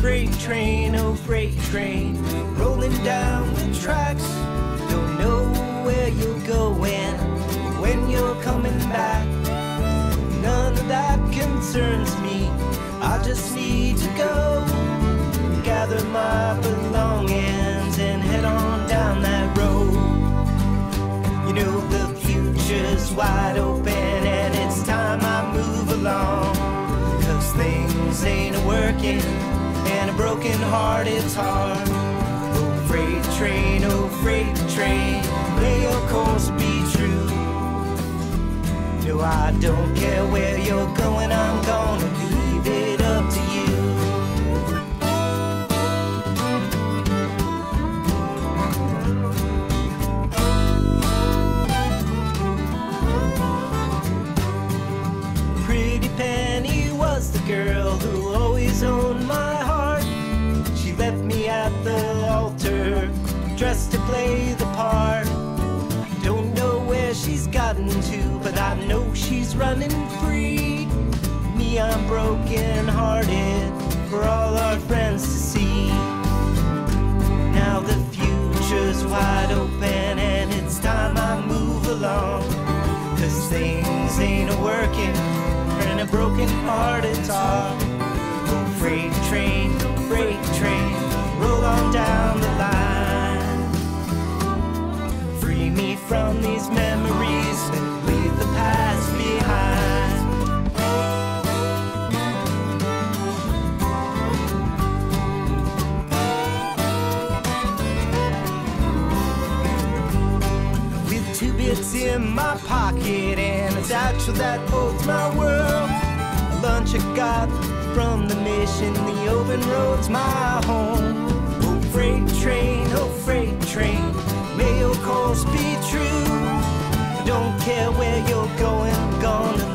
train, oh freight train, rolling down the tracks. Don't know where you're going, when you're coming back. None of that concerns me. I just need to go, gather my belongings, and head on down that road. You know the future's wide open, and it's time I move along. Cause things ain't working, and a broken heart it's hard. Oh, freight train, oh, freight train, may your course be true. No, I don't care where you're going, I'm gonna leave at the altar, dressed to play the part. Don't know where she's gotten to, but I know she's running free. Me, I'm broken hearted for all our friends to see. Now the future's wide open and it's time I move along. Cause things ain't a working and a broken heart it's hard. Oh, freight train, freight train, from these memories and leave the past behind. With two bits in my pocket and a satchel that holds my world. A lunch I got from the mission, the open road's my home. Oh, freight train, supposed be true. Don't care where you're going, gonna